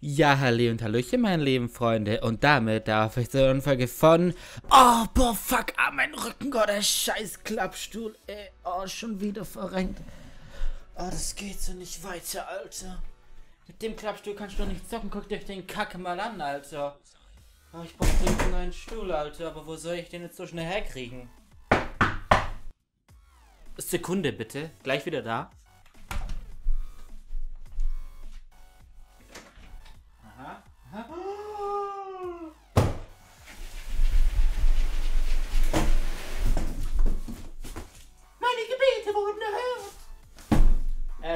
Ja, hallo und hallöchen, meine lieben Freunde. Und damit darf ich zur Folge von... Oh, boah, fuck, ah, mein Rücken, Gott, der scheiß Klappstuhl, ey. Oh, schon wieder verrenkt. Oh, das geht so nicht weiter, Alter. Mit dem Klappstuhl kannst du doch nicht zocken. Guck dir den Kacke mal an, Alter. Oh, ich brauch dringend einen neuen Stuhl, Alter. Aber wo soll ich den jetzt so schnell herkriegen? Sekunde, bitte. Gleich wieder da.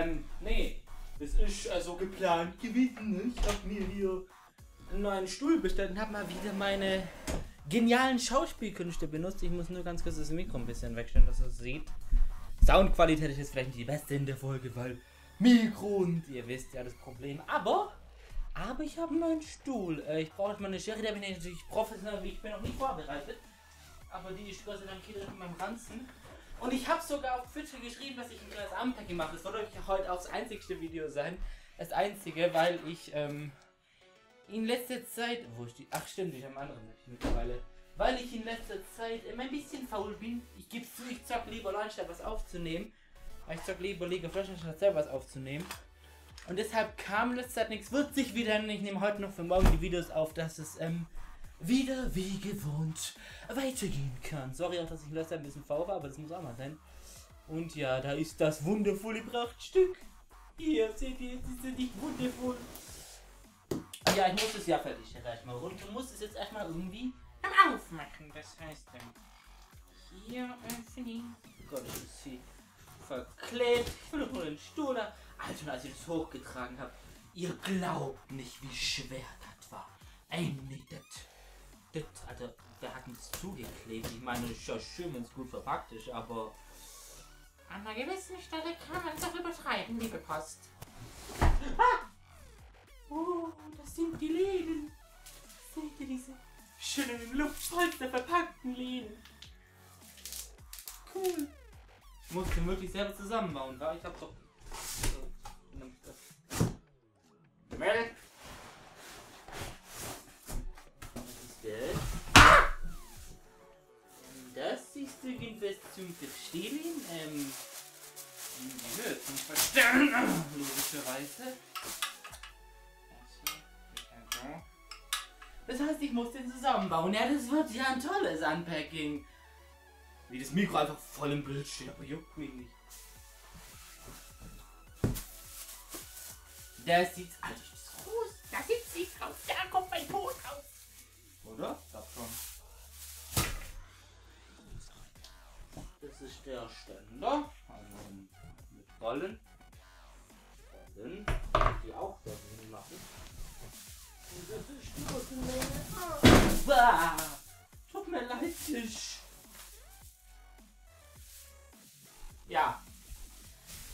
Ähm, nee. Das ist also geplant gewesen. Ich hab mir hier einen neuen Stuhl bestellt und hab mal wieder meine genialen Schauspielkünste benutzt. Ich muss nur ganz kurz das Mikro ein bisschen wegstellen, dass ihr es seht. Soundqualität ist jetzt vielleicht nicht die beste in der Folge, weil Mikro und ihr wisst ja das Problem. Aber, aber ich habe einen neuen Stuhl. Äh, ich brauche mal eine Schere, da bin ich natürlich professionell, ich bin noch nicht vorbereitet. Aber die ist Gott sei Dank hier in meinem Ranzen. Und ich habe sogar auf Twitter geschrieben, dass ich ein kleines Abendpack mache. Das soll euch heute auch das einzigste Video sein. Das einzige, weil ich ähm, in letzter Zeit. Wo ist die? Ach stimmt, ich habe einen anderen mittlerweile. Weil ich in letzter Zeit immer ein bisschen faul bin. Ich gebe zu, ich zock lieber allein statt was aufzunehmen. Ich zock lieber League of Legends statt selber was aufzunehmen. Und deshalb kam letzte Zeit nichts. Wird sich wieder. Ich nehme heute noch für morgen die Videos auf, dass es ähm, wieder wie gewohnt weitergehen kann. Sorry auch, dass ich letztes ein bisschen faul war, aber das muss auch mal sein. Und ja, da ist das wundervolle Prachtstück. Hier, seht ihr, sie sind nicht wundervoll. Ja, ich muss es ja fertig erstmal und du musst es jetzt erstmal irgendwie aufmachen. Das heißt dann hier öffnen. Oh Gott, das ist sie verklebt. Ich will nur Stuhl da. Alter, als ich das hochgetragen habe, ihr glaubt nicht, wie schwer das war. Ey, nee, das das, also, wir hatten es zugeklebt. Ich meine, es ist ja schön, wenn es gut verpackt ist, aber. An einer gewissen Stelle kann man es auch übertreiben, liebe Post. Ah! Oh, das sind die Läden. Seht ihr diese schönen Luftpolster verpackten Läden? Cool. Ich musste wirklich selber zusammenbauen, wa? Ich hab doch. Irgendwas zum Verstehen. Ähm, nö, zum Verstehen, logischerweise. Das heißt, ich muss den zusammenbauen. Ja, das wird ja ein tolles Unpacking. Wie das Mikro einfach voll im Bild steht, aber juckt mich nicht. Da sieht. Alter, das ist groß. Da sitzt sie drauf. Da kommt mein Po drauf. Oder? Sag schon. Ist der Ständer. Also mit Rollen. Rollen. Die auch drin machen. Und das ist die Rückenlehne. Ah, tut mir leid, Tisch. Ja.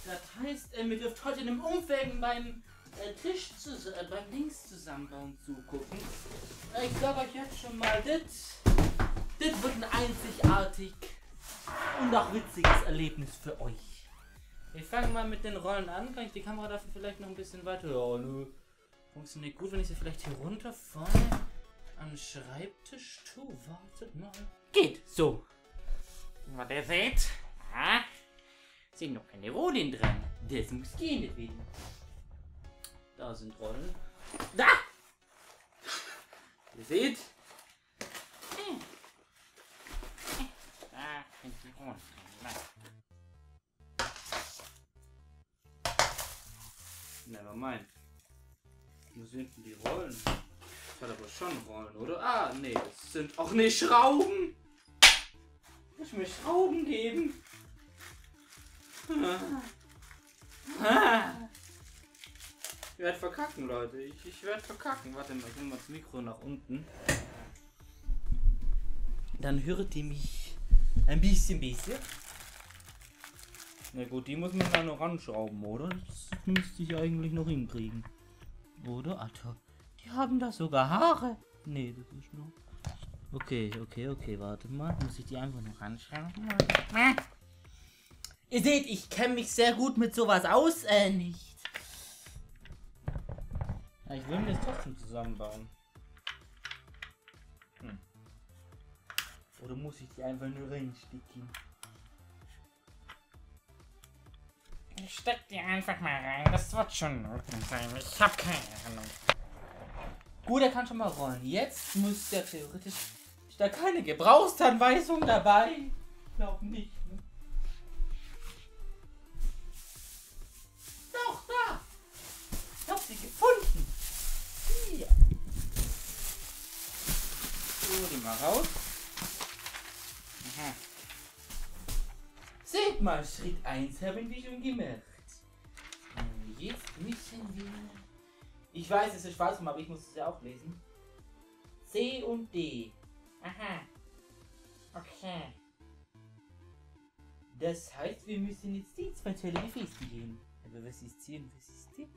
Das heißt, äh, mir dürft heute in einem Umfang beim äh, Tisch zu, äh, beim Links zusammenbauen zugucken. Äh, ich sag euch jetzt schon mal, das das wird ein einzigartig und auch witziges Erlebnis für euch. Ich fange mal mit den Rollen an. Kann ich die Kamera dafür vielleicht noch ein bisschen weiter? Ja, nö. Funktioniert gut, wenn ich sie vielleicht hier runter vorne am Schreibtisch tue. Wartet mal. Geht! So. Was ihr seht, ah, sind noch keine Rollen dran. Das muss gehen, deswegen. Da sind Rollen. Da! Ihr seht, Never mind. Wo sind denn die Rollen? Das hat aber schon Rollen, oder? Ah, nee, das sind auch nicht Schrauben. Ich mir Schrauben geben. Ich werde verkacken, Leute. Ich, ich werde verkacken. Warte mal, ich mal das Mikro nach unten. Dann hört ihr mich ein bisschen, bisschen. Na gut, die muss man dann noch anschrauben, oder? Das müsste ich eigentlich noch hinkriegen. Oder? Alter, die haben da sogar Haare. Nee, das ist nur... Okay, okay, okay, warte mal. Muss ich die einfach noch anschrauben? Ihr seht, ich kenne mich sehr gut mit sowas aus. Äh, nicht. Ich will mir das trotzdem zusammenbauen. Oder muss ich die einfach nur reinstecken? Ich steck die einfach mal rein. Das wird schon Ordnung sein. Ich hab keine Ahnung. Gut, er kann schon mal rollen. Jetzt muss der theoretisch. Ist da keine Gebrauchsanweisung dabei? Ich glaube nicht. Ne? Doch, da! Ich hab sie gefunden! Hier! So, die mal raus. Aha. Seht mal, Schritt 1 haben wir schon gemacht. Jetzt müssen wir. Ich weiß, es ist Spaß, aber ich muss es ja auch lesen. C und D. Aha. Okay. Das heißt, wir müssen jetzt die zwei Teile befestigen. Aber was ist hier und was ist hier?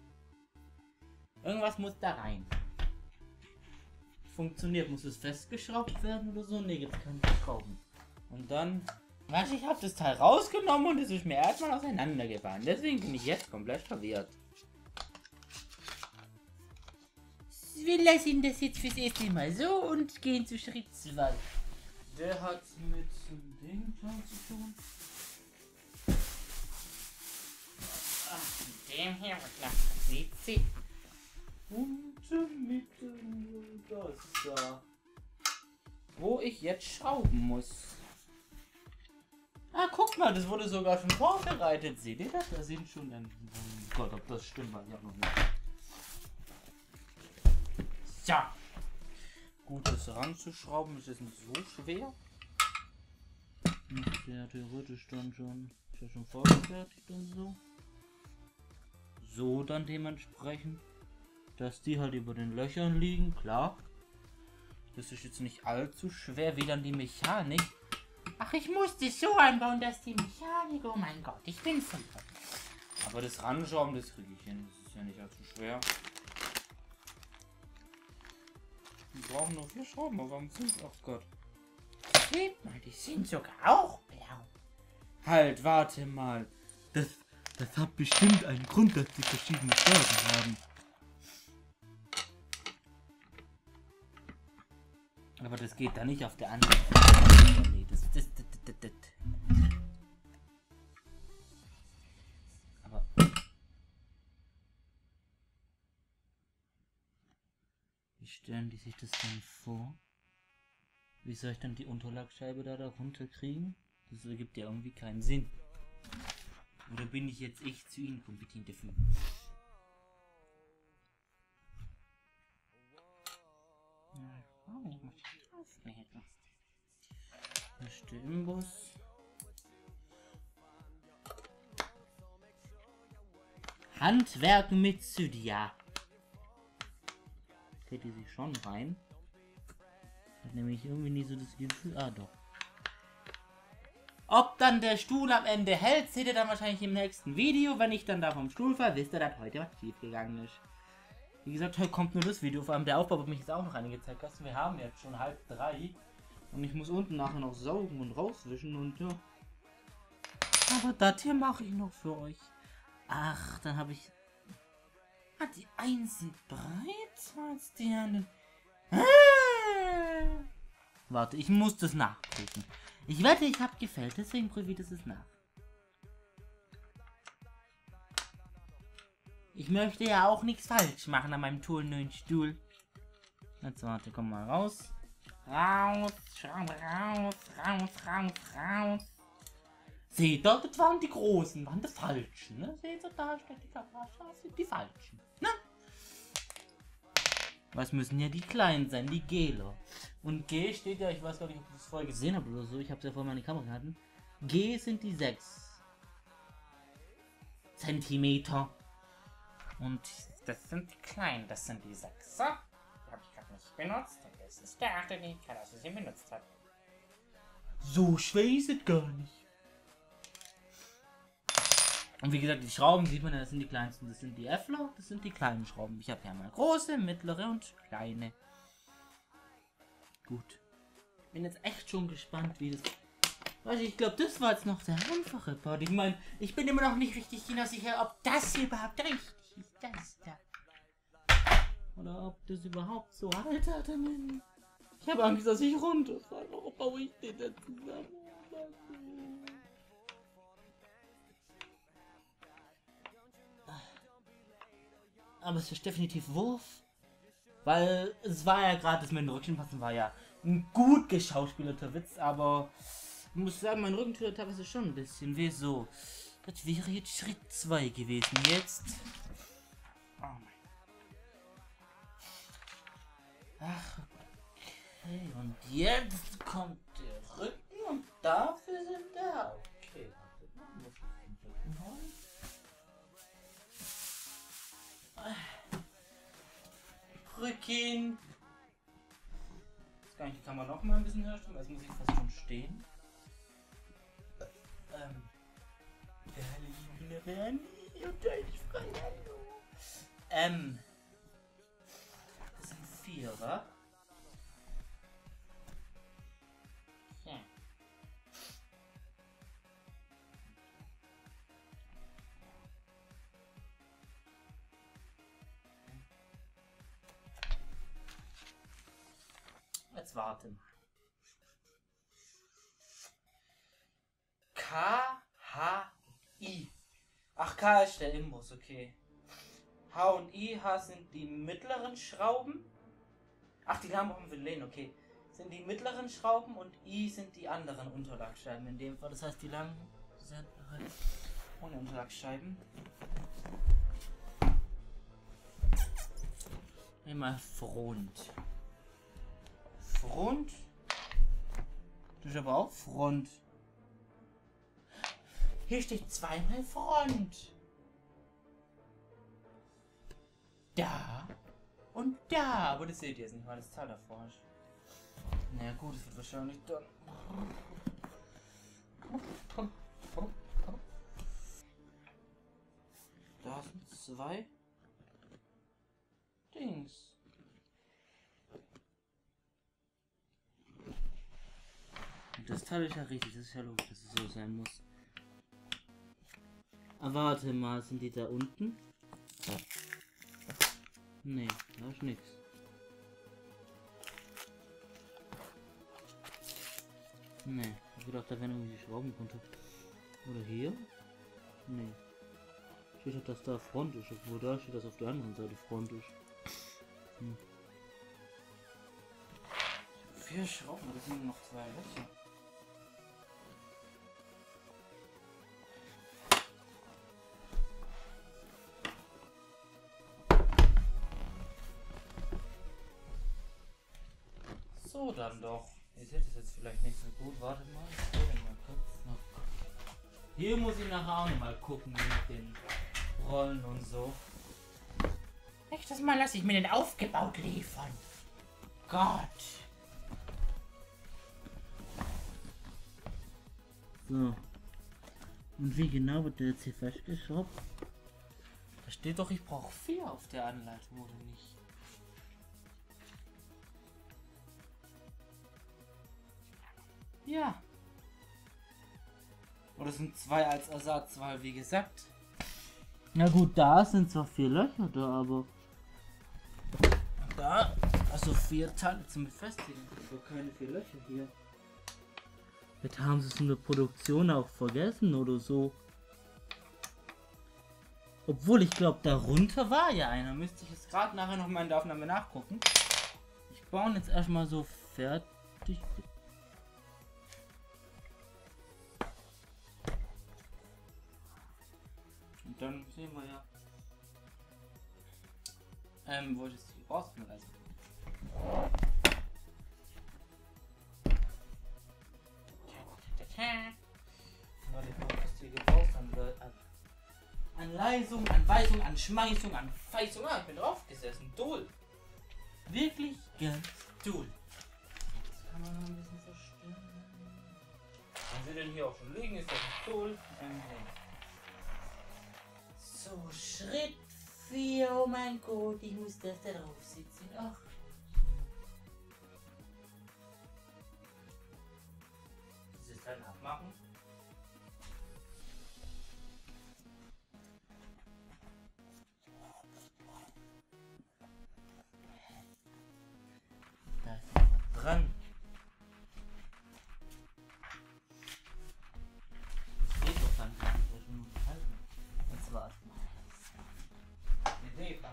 Irgendwas muss da rein. Funktioniert, muss es festgeschraubt werden oder so? Ne, jetzt kann ich schrauben. Und dann. Was, ich habe das Teil rausgenommen und es ist mir erstmal auseinandergefahren. Deswegen bin ich jetzt komplett verwirrt. Wir lassen das jetzt fürs erste Mal so und gehen zu Schritt 2. Der hat mit dem Ding schon zu tun. Und dem hier wird das WC. Und mitten das da. Wo ich jetzt schrauben muss. Ah, guck mal, das wurde sogar schon vorbereitet. Seht ihr das? Da sind schon ein. Oh Gott, ob das stimmt, weiß ich auch noch nicht. So. Gut, das ranzuschrauben ist jetzt nicht so schwer. Müsste ja theoretisch dann schon. Ist ja schon vorgefertigt und so. So dann dementsprechend. Dass die halt über den Löchern liegen, klar. Das ist jetzt nicht allzu schwer, wie dann die Mechanik. Ach, ich muss das so einbauen, dass die Mechanik. Oh mein Gott, ich bin voll. Aber das Ranschrauben, das kriege ich hin. Das ist ja nicht allzu schwer. Wir brauchen nur vier Schrauben, aber warum sind Ach Gott. Seht mal, die sind sogar auch blau. Halt, warte mal. Das, das hat bestimmt einen Grund, dass die verschiedene Farben haben. Aber das geht da nicht auf der anderen Seite. Nee, das, das. Stellen die sich das dann vor? Wie soll ich dann die Unterlagscheibe da darunter kriegen? Das ergibt ja irgendwie keinen Sinn. Oder bin ich jetzt echt zu inkompetent dafür? Ja, ich drauflegen. Da ist der Imbus. Handwerk mit Sydia. Kriegt die sich schon rein? Hat nämlich irgendwie nie so das Gefühl. Ah, doch. Ob dann der Stuhl am Ende hält, seht ihr dann wahrscheinlich im nächsten Video. Wenn ich dann da vom Stuhl fall, wisst ihr, dass heute was schief gegangen ist. Wie gesagt, heute kommt nur das Video. Vor allem der Aufbau wird mich jetzt auch noch einige Zeit kosten. Wir haben jetzt schon halb drei. Und ich muss unten nachher noch saugen und rauswischen und ja. Aber das hier mache ich noch für euch. Ach, dann habe ich. Ah, die einen sind breiter als die anderen. Ah! Warte, ich muss das nachprüfen. Ich wette, ich habe gefällt, deswegen prüfe ich das nach. Ich möchte ja auch nichts falsch machen an meinem tollen Stuhl. Jetzt warte, komm mal raus. Raus, raus, raus, raus, raus. Seht ihr, das waren die großen, waren die falschen, ne? Seht ihr, da steht die Kamera, das sind die falschen, ne? Was müssen ja die kleinen sein, die Gler. Und G steht ja, ich weiß gar nicht, ob ihr das vorher gesehen habt oder so, ich habe es ja vorher mal in die Kamera gehalten. G sind die 6 Zentimeter. Und Das sind die kleinen, das sind die Sechser. Die habe ich gerade nicht benutzt. Und das ist der achte, den ich gerade aus benutzt habe. so schwer ist es gar nicht. Und wie gesagt, die Schrauben sieht man ja, das sind die kleinsten. Das sind die Äffler, das sind die kleinen Schrauben. Ich habe ja mal große, mittlere und kleine. Gut. Bin jetzt echt schon gespannt, wie das. Also ich glaube, das war jetzt noch der einfache Part. Ich meine, ich bin immer noch nicht richtig genau sicher, ob das überhaupt richtig ist. Das da. Oder ob das überhaupt so Alter, Mann. Ich habe Angst, dass ich runterfalle. Warum baue ich den denn zusammen? Aber es ist definitiv Wurf. Weil es war ja gerade, das mit den Rückenpassen war ja ein gut geschauspielerter Witz, aber ich muss sagen, mein Rücken tut teilweise schon ein bisschen weh so. Das wäre jetzt Schritt 2 gewesen. Jetzt. Oh mein Ach, okay. Und jetzt kommt der Rücken und dafür sind da. Rücken. Jetzt kann ich die Kamera noch mal ein bisschen höher stellen, also muss ich fast schon stehen. Ähm. Berlin, Berlin und deine Freunde. Ähm. Das sind vier, wa? Jetzt warte mal. K, H, I. Ach, K ist der Imbus, okay. H und I, H sind die mittleren Schrauben. Ach, die haben auch einen Lane, okay. Sind die mittleren Schrauben und I sind die anderen Unterlagscheiben in dem Fall. Das heißt, die langen sind ohne Unterlagscheiben. Einmal Front. Front. Das ist aber auch Front. Hier steht zweimal Front. Da und da. Aber das seht ihr jetzt nicht, weil das Zahl davor ist. Na naja, gut, es wird wahrscheinlich dann. Da sind zwei Dings. Das Teil ist ja richtig, das ist ja logisch, dass es so sein muss. Ah, warte mal, sind die da unten? Nee, da ist nix. Nee, ich gedacht, da wären irgendwie Schrauben runter. Oder hier? Nee. Steht doch, dass da Front ist, obwohl da steht, dass auf der anderen Seite Front ist. Hm. Vier Schrauben, das sind noch zwei Löcher. Dann doch. Ihr seht es jetzt vielleicht nicht so gut. Wartet mal. Ich will mal kurz noch. Hier muss ich nachher auch noch mal gucken mit den Rollen und so. Nächstes Mal lasse ich mir den aufgebaut liefern. Gott. So. Und wie genau wird der jetzt hier festgeschraubt? Da steht doch, ich brauche vier auf der Anleitung, oder nicht? Ja. Oder sind zwei als Ersatz, weil wie gesagt. Na gut, da sind zwar vier Löcher da, aber. Da, also vier Teile zum Befestigen. So keine vier Löcher hier. Jetzt haben sie es in der Produktion auch vergessen oder so. Obwohl, ich glaube, darunter war ja einer. Müsste ich jetzt gerade nachher noch mal in der Aufnahme nachgucken. Ich baue jetzt erstmal so fertig. Dann sehen wir ja. Ähm, wo ich lassen. Weil ich noch was hier gebraucht habe. An Anweisung, Anschmeißung, Anfeißung. Ah, ich bin draufgesessen. Dol. Wirklich ganz Dol. Das kann man noch ein bisschen verstehen. Wenn sie denn hier auch schon liegen, ist das Dol. Ähm, so, Schritt 4. Oh mein Gott, ich muss das da drauf sitzen. Ach.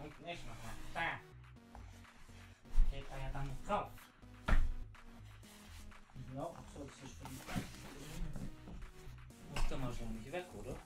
Hinten nicht nochmal. Da. Geht da ja dann drauf. So ist es schon. Muss doch mal schon nicht weg, oder?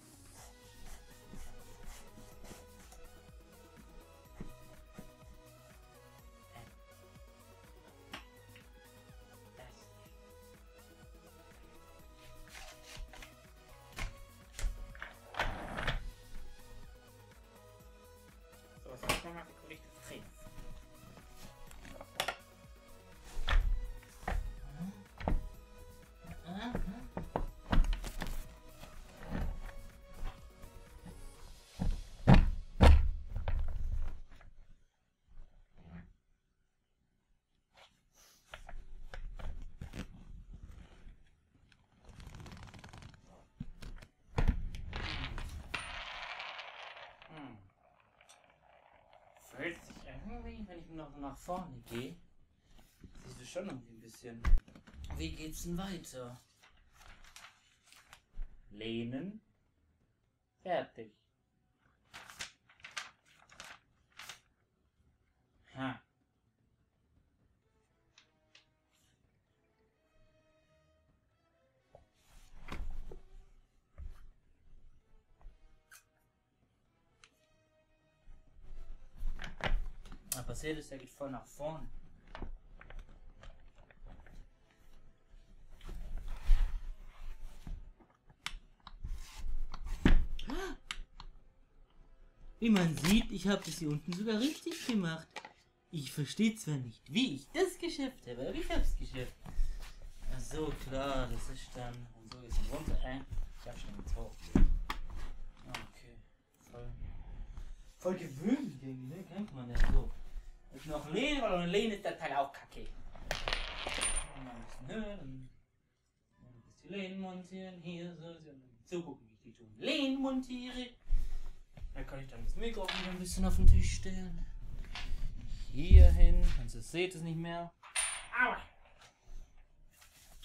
Irgendwie, Wenn ich noch nach vorne gehe, siehst du schon irgendwie ein bisschen. Wie geht's denn weiter? Lehnen. fertig. Passiert ist, er geht voll nach vorne. Wie man sieht, ich habe das hier unten sogar richtig gemacht. Ich verstehe zwar nicht, wie ich das geschafft habe, aber ich hab's geschafft. Ach klar, das ist dann. So ist es runter. Äh, ich hab schon jetzt hoch. Ah, Okay, voll. Voll gewöhnlich irgendwie, ne? Kennt man ja so. Ich noch lehnen, weil ohne lehnen ist der Teil auch kacke. Und dann ein bisschen dann dann ein bisschen lehnen montieren, hier so, so, und zugucken, wie ich die tun. Lehnen montiere. Dann kann ich dann das Mikro wieder ein bisschen auf den Tisch stellen. Hier hin, sonst seht es nicht mehr. Aua.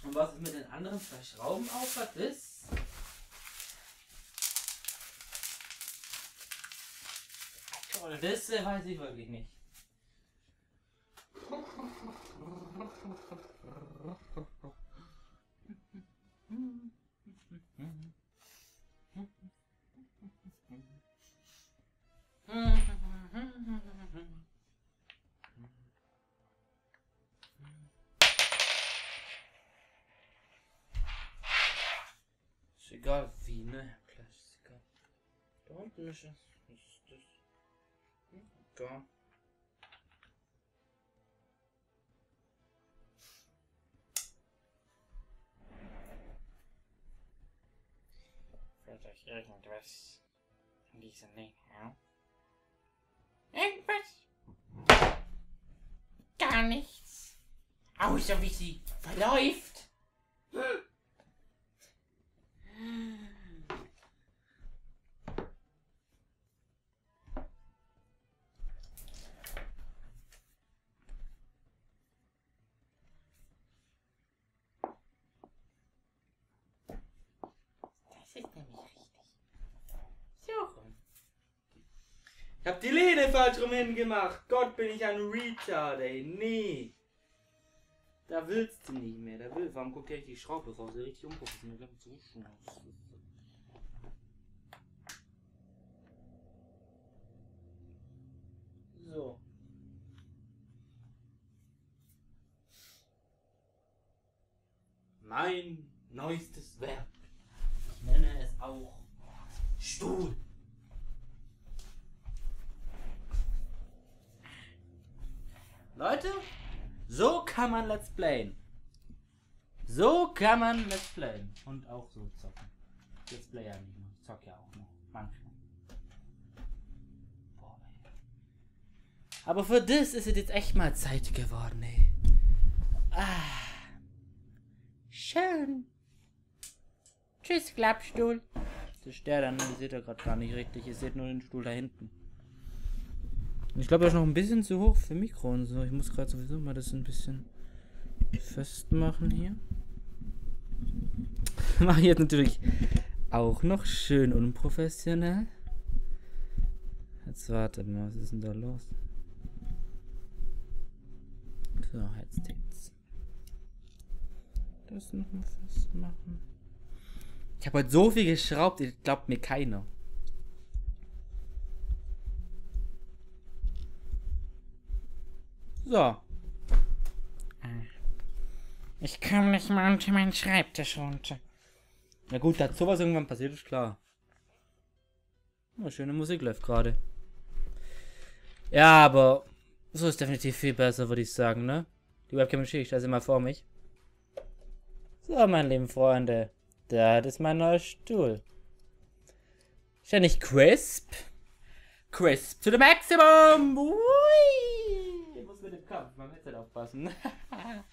Und was es mit den anderen zwei Schrauben auf hat, ist. Das weiß ich wirklich nicht. Egal wie, ne? Gleich ist egal. Da? Hm, irgendwas in Ding auf? Irgendwas? Gar nichts. Außer wie sie verläuft. Das ist nämlich richtig. So rum. Ich hab die Lehne falsch rum hingemacht. Gott, bin ich ein Retard, ey. Nee. Da willst du nicht mehr. Da will. Warum guckt ihr die Schraube raus? Der richtig unprofessionell. Der so schnauz. So. Mein neuestes Werk. Ich nenne es auch Stuhl. Leute, so kann man Let's Playen. So kann man Let's Playen. Und auch so zocken. Let's Play ja nicht nur. Zock ja auch noch. Manchmal. Boah, ey. Aber für das ist es jetzt echt mal Zeit geworden, ey. Ah. Schön. Tschüss, Klappstuhl. Das ist der dann, ihr seht ja gerade gar nicht richtig. Ihr seht nur den Stuhl da hinten. Ich glaube, er ist noch ein bisschen zu hoch für Mikro und so. Ich muss gerade sowieso mal das ein bisschen festmachen hier. Mache ich jetzt natürlich auch noch schön unprofessionell. Jetzt warte mal, was ist denn da los? So, jetzt jetzt. Das noch mal festmachen. Ich habe heute so viel geschraubt, ich glaubt mir keiner. So. Ich komme nicht mal unter meinen Schreibtisch runter. Na gut, dass sowas irgendwann passiert, ist klar. Oh, schöne Musik läuft gerade. Ja, aber so ist definitiv viel besser, würde ich sagen, ne? Die Webcam schicke ich das immer vor mich. So, meine lieben Freunde. Das ist mein neuer Stuhl. Ist ja nicht crisp? Crisp to the maximum! Ui! Ich muss mit dem Kampf beim Headset aufpassen.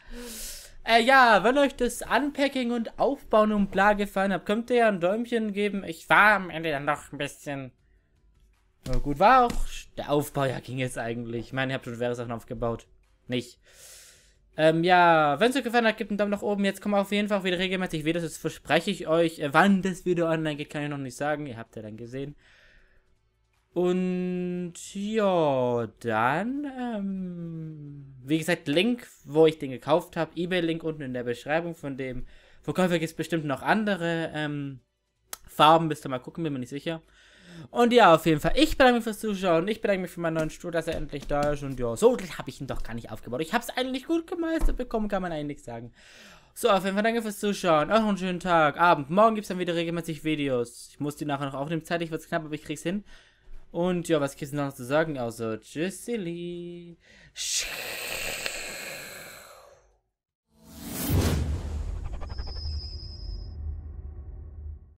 äh, ja, wenn euch das Unpacking und Aufbauen und bla gefallen hat, könnt ihr ja ein Däumchen geben. Ich war am Ende dann doch ein bisschen... Ja, gut, war auch... Der Aufbau, ja, ging jetzt eigentlich. Ich meine, ihr habt schon schwere Sachen aufgebaut. Nicht. Ähm, ja, wenn es euch gefallen hat, gebt einen Daumen nach oben. Jetzt kommen auf jeden Fall wieder regelmäßig Videos. Das verspreche ich euch. Äh, wann das Video online geht, kann ich noch nicht sagen. Ihr habt ja dann gesehen. Und ja, dann, ähm, wie gesagt, Link, wo ich den gekauft habe, eBay-Link unten in der Beschreibung von dem Verkäufer gibt es bestimmt noch andere ähm, Farben. Müsst ihr mal gucken, bin mir nicht sicher. Und ja, auf jeden Fall, ich bedanke mich fürs Zuschauen. Ich bedanke mich für meinen neuen Stuhl, dass er endlich da ist. Und ja, so habe ich ihn doch gar nicht aufgebaut. Ich habe es eigentlich gut gemeistert bekommen, kann man eigentlich sagen. So, auf jeden Fall danke fürs Zuschauen. Auch noch einen schönen Tag, Abend. Morgen gibt es dann wieder regelmäßig Videos. Ich muss die nachher noch aufnehmen. Zeitlich wird es knapp, aber ich krieg's hin. Und ja, was gibt es noch zu sagen? Also, tschüss, Silly. Shh.